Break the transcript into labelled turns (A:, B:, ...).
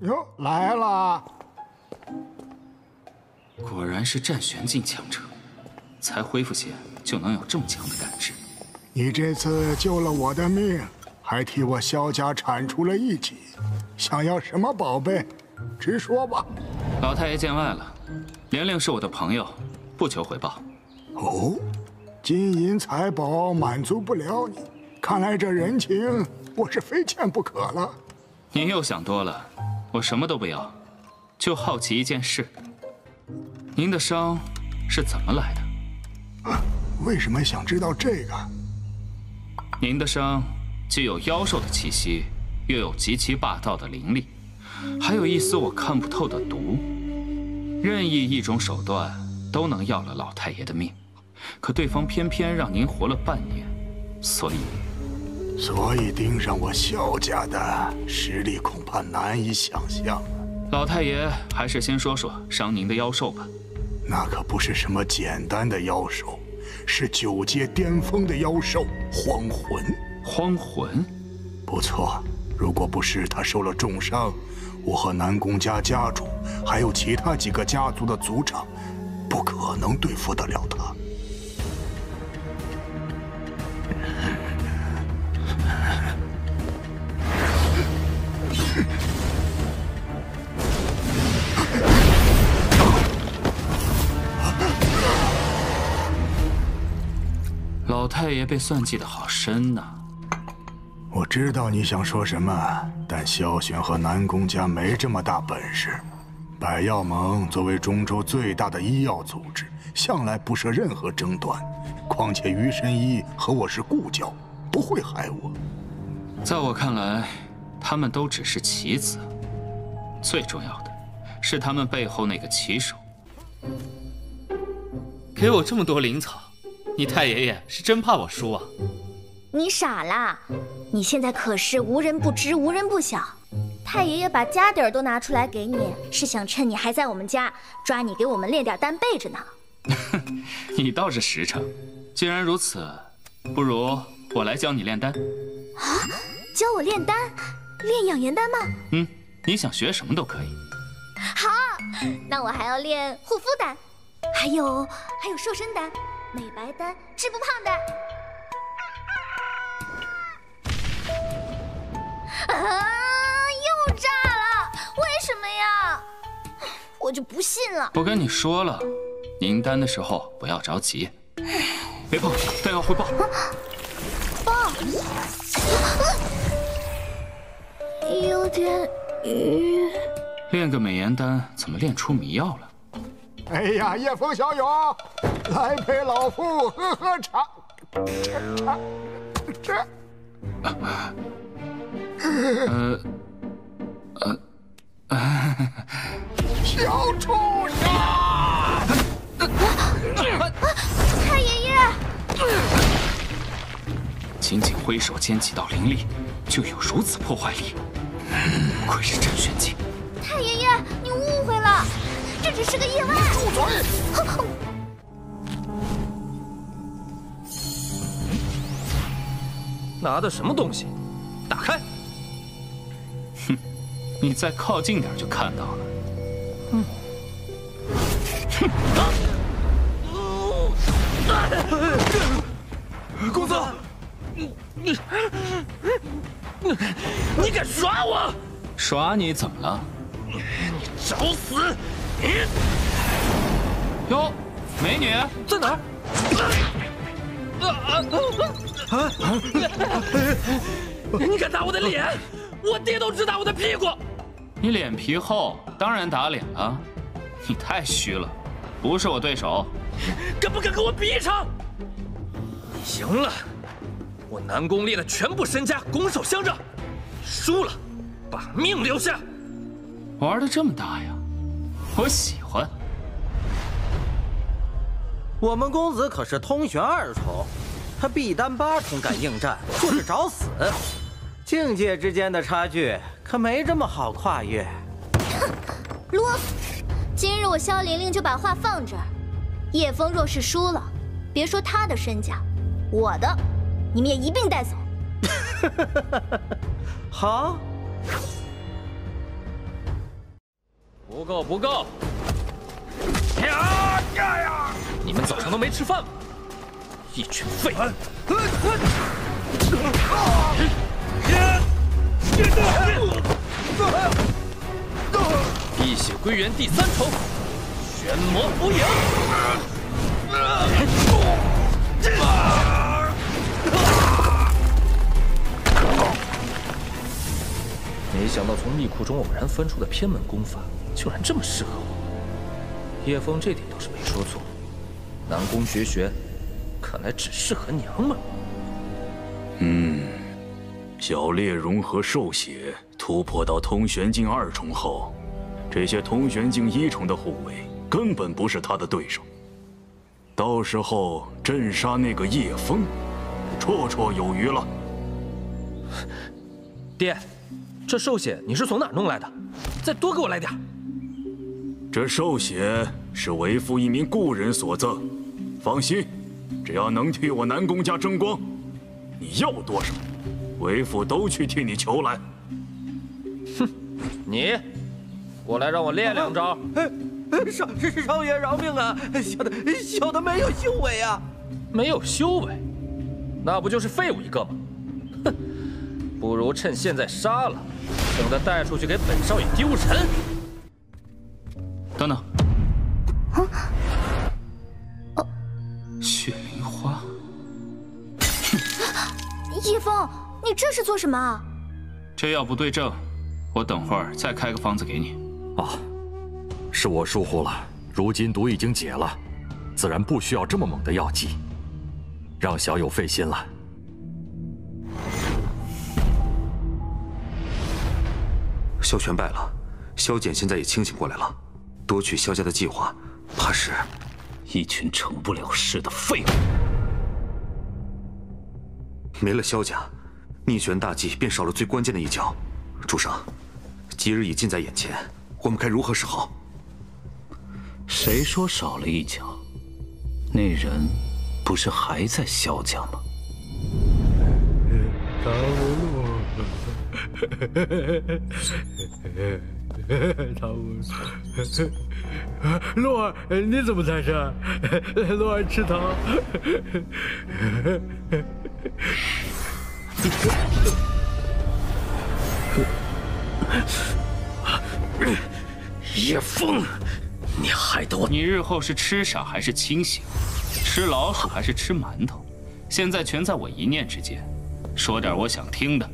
A: 哟，来了！
B: 果然是战玄境强者，才恢复些就能有这么强的感知。
A: 你这次救了我的命，还替我萧家铲除了异己，想要什么宝贝，直说吧。
B: 老太爷见外了，玲玲是我的朋友，不求回报。
A: 哦，金银财宝满足不了你，看来这人情我是非欠不可了。
B: 您又想多了，我什么都不要，就好奇一件事：您的伤是怎么来的？
A: 啊，为什么想知道这个？
B: 您的伤既有妖兽的气息，又有极其霸道的灵力，还有一丝我看不透的毒。任意一种手段都能要了老太爷的命，可对方偏偏让您活了半年，所以，
A: 所以盯上我萧家的实力恐怕难以想象。
B: 老太爷还是先说说伤您的妖兽吧。
A: 那可不是什么简单的妖兽。是九阶巅峰的妖兽荒魂，
B: 荒魂，
A: 不错。如果不是他受了重伤，我和南宫家家主还有其他几个家族的族长，不可能对付得了他。
B: 太爷被算计的好深呐！
A: 我知道你想说什么，但萧玄和南宫家没这么大本事。百药盟作为中州最大的医药组织，向来不设任何争端。况且余神医和我是故交，不会害我。
B: 在我看来，他们都只是棋子，最重要的是他们背后那个棋手。
C: 给我这么多灵草。你太爷爷是真怕我输啊！
D: 你傻啦！你现在可是无人不知、无人不晓。太爷爷把家底儿都拿出来给你，是想趁你还在我们家，抓你给我们练点丹备着呢。
B: 你倒是实诚。既然如此，不如我来教你炼丹。
D: 啊！教我炼丹？炼养颜丹吗？
B: 嗯，你想学什么都可以。
D: 好，那我还要练护肤丹，还有还有瘦身丹。美白丹，治不胖的。啊！又炸了，为什么呀？我就不信了。
B: 不跟你说了，凝丹的时候不要着急，别碰，丹药会爆。
D: 爆！有点晕。
B: 练个美颜丹，怎么练出迷药了？
A: 哎呀，叶枫小友，来陪老夫喝喝茶。茶，这，
B: 呃，呃，
A: 小畜生！
D: 太爷爷，
B: 仅仅挥手间几道灵力，就有如此破坏力，不愧是真玄境。
D: 太爷爷，你误会了。这只是个意外。
A: 住嘴！
C: 拿的什么东西？打开！
B: 哼，你再靠近点就看到了。
C: 嗯。公子，你你你敢耍我？
B: 耍你怎么了？
C: 你找死！
B: 哟，美女
C: 在哪儿？啊啊啊！你敢打我的脸？我爹都只打我的屁股。
B: 你脸皮厚，当然打脸了。你太虚了，不是我对手。
C: 敢不敢跟我比一场？赢了，我南宫烈的全部身家拱手相让；输了，把命留下。
B: 玩的这么大呀？我喜欢。
E: 我们公子可是通玄二重，他必单八重敢应战，就是找死。境界之间的差距可没这么好跨越。
D: 哼，啰嗦！今日我萧玲玲就把话放这儿，叶枫若是输了，别说他的身价，我的，你们也一并带走。
E: 好。
C: 不够不够！呀呀呀！你们早上都没吃饭吗？一群废物！碧血归元第三重，玄魔伏影！没想到从秘库中偶然翻出的偏门功法，竟然这么适合我。叶枫这点倒是没说错，南宫绝学，看来只适合娘们。
F: 嗯，小烈融合兽血，突破到通玄境二重后，这些通玄境一重的护卫根本不是他的对手。到时候镇杀那个叶枫，绰绰有余了。
C: 爹。这兽血你是从哪弄来的？再多给我来点。
F: 这兽血是为父一名故人所赠，放心，只要能替我南宫家争光，你要多少，为父都去替你求来。
C: 哼，你过来让我练两招。
E: 少少爷饶命啊！小的小的没有修为啊，
C: 没有修为，那不就是废物一个吗？哼，不如趁现在杀了。等他带出去给本少爷丢人。
B: 等等，
D: 叶枫，你这是做什么？
B: 这药不对症，我等会儿再开个方子给你。
G: 哦，是我疏忽了。如今毒已经解了，自然不需要这么猛的药剂，让小友费心了。
H: 萧全败了，萧简现在也清醒过来了，夺取萧家的计划，怕是
F: 一群成不了事的废物。
H: 没了萧家，逆玄大计便少了最关键的一脚。主上，吉日已近在眼前，我们该如何是好？
F: 谁说少了一脚？那人不是还在萧家吗？
I: 唐无素，洛儿，你怎么在这？洛儿吃糖。
C: 叶枫，你害得我！
B: 你日后是吃傻还是清醒？吃老鼠还是吃馒头？现在全在我一念之间。说点我想听的。